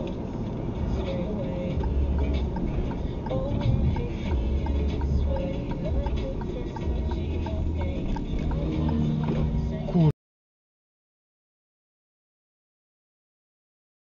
world.